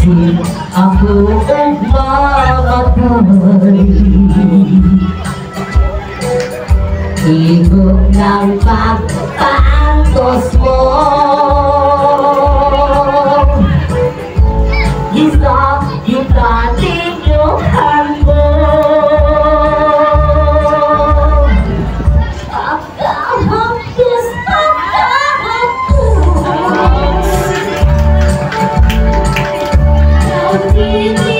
Ibu nampak pak You.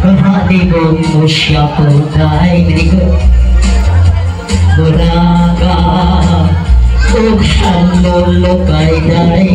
Kahadigon mo siya punay Binigo Buraga Ug hanolo kay day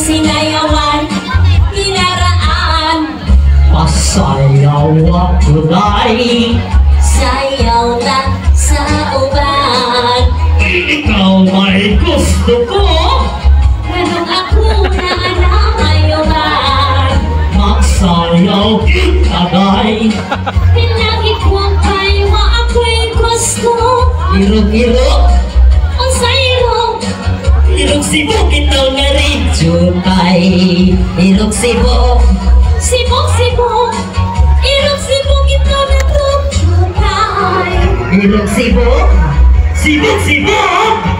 Sinayawan Pasayaw ako dahil Ikaw may gusto ko Ganun ako na anak ayo ba Magsayaw kitagay Pinagit mo kay ako'y gusto Irog-irog Ang sayro Irog sibok ito na rin Jutay Irog sibok Sibok sibok Irog sibok ito na tutay Irog sibok 起步起步